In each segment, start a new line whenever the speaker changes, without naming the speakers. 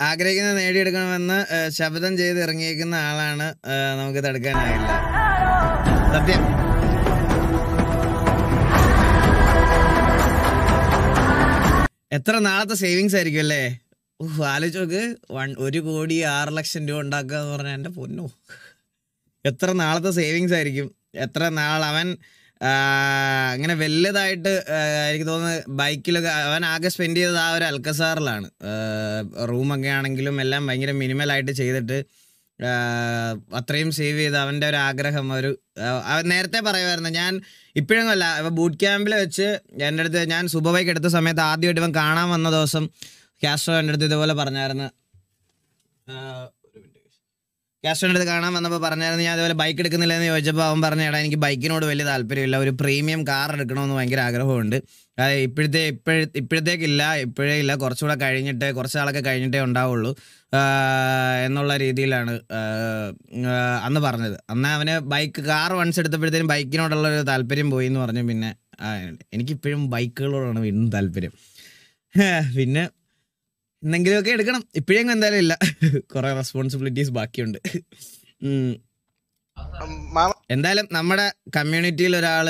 ആഗ്രഹിക്കുന്നത് നേടിയെടുക്കണമെന്ന് ശബ്ദം ചെയ്ത് ഇറങ്ങിയേക്കുന്ന ആളാണ് നമുക്ക് തടുക്കാനായില്ല. സത്യം. എത്ര നാളത്തെ സേവിങ്സ് ആയിരിക്കും അല്ലേ? ആലോചിച്ച് നോക്ക്. വൺ ഒരു കോടി ആറ് ലക്ഷം രൂപ ഉണ്ടാക്കുക എന്ന് പറഞ്ഞാൽ എന്റെ പൊന്നു. എത്ര നാളത്തെ സേവിങ്സ് ആയിരിക്കും? എത്ര നാൾ അവൻ അങ്ങനെ വലുതായിട്ട് എനിക്ക് തോന്നുന്നു ബൈക്കിലൊക്കെ അവൻ ആകെ സ്പെൻഡ് ചെയ്തത് ആ ഒരു അൽക്കസാറിലാണ്. റൂമൊക്കെ ആണെങ്കിലും എല്ലാം ഭയങ്കര മിനിമലായിട്ട് ചെയ്തിട്ട് അത്രയും സേവ് ചെയ്ത് അവന്റെ ഒരു ആഗ്രഹം ഒരു നേരത്തെ പറയുമായിരുന്നു ഞാൻ ഇപ്പോഴൊന്നും അല്ല ഇവ ബൂട്ട് ക്യാമ്പിൽ വെച്ച് എന്റെ അടുത്ത് ഞാൻ സുബ ബൈക്ക് എടുത്ത സമയത്ത് ആദ്യമായിട്ട് ഇവൻ കാണാൻ വന്ന ദിവസം ക്യാഷോ എന്റെ അടുത്ത് ഇതുപോലെ പറഞ്ഞായിരുന്നു. കാസ്ട്രോന്റെ അടുത്ത് കാണാൻ വന്നപ്പോൾ പറഞ്ഞായിരുന്നു ഞാൻ അതുപോലെ ബൈക്ക് എടുക്കുന്നില്ലെന്ന് ചോദിച്ചപ്പോൾ അവൻ പറഞ്ഞ എടാ എനിക്ക് ബൈക്കിനോട് വലിയ താല്പര്യമില്ല. ഒരു പ്രീമിയം കാർ എടുക്കണമെന്ന് ഭയങ്കര ആഗ്രഹമുണ്ട്. അത് ഇപ്പോഴത്തെ ഇപ്പോഴ ഇപ്പോഴത്തേക്കില്ല ഇപ്പോഴേ ഇല്ല. കുറച്ചുകൂടെ കഴിഞ്ഞിട്ട് കുറച്ച് നാളൊക്കെ കഴിഞ്ഞിട്ടേ ഉണ്ടാവുള്ളൂ. എന്നുള്ള രീതിയിലാണ് അന്ന് പറഞ്ഞത്. അന്ന് അവന് ബൈക്ക് കാർ വൺസ് എടുത്തപ്പോഴത്തേനും ബൈക്കിനോടുള്ള ഒരു താല്പര്യം പോയി എന്ന് പറഞ്ഞു. പിന്നെ എനിക്കിപ്പോഴും ബൈക്കുകളോടാണ് വീണ്ടും താല്പര്യം. പിന്നെ എന്തെങ്കിലുമൊക്കെ എടുക്കണം. ഇപ്പോഴെങ്കിലും എന്തായാലും ഇല്ല. കുറെ റെസ്പോൺസിബിലിറ്റീസ് ബാക്കിയുണ്ട്. എന്തായാലും നമ്മുടെ കമ്മ്യൂണിറ്റിയിൽ ഒരാൾ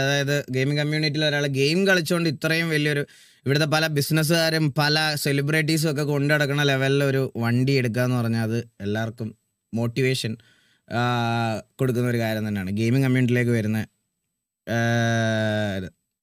അതായത് ഗെയിമിംഗ് കമ്മ്യൂണിറ്റിയിൽ ഒരാൾ ഗെയിം കളിച്ചുകൊണ്ട് ഇത്രയും വലിയൊരു ഇവിടുത്തെ പല ബിസിനസ്സുകാരും പല സെലിബ്രിറ്റീസും ഒക്കെ കൊണ്ടു നടക്കുന്ന ലെവലിൽ ഒരു വണ്ടി എടുക്കുക എന്ന് പറഞ്ഞാൽ അത് എല്ലാവർക്കും മോട്ടിവേഷൻ കൊടുക്കുന്ന ഒരു കാര്യം തന്നെയാണ്. ഗെയിമിംഗ് കമ്മ്യൂണിറ്റിയിലേക്ക് വരുന്ന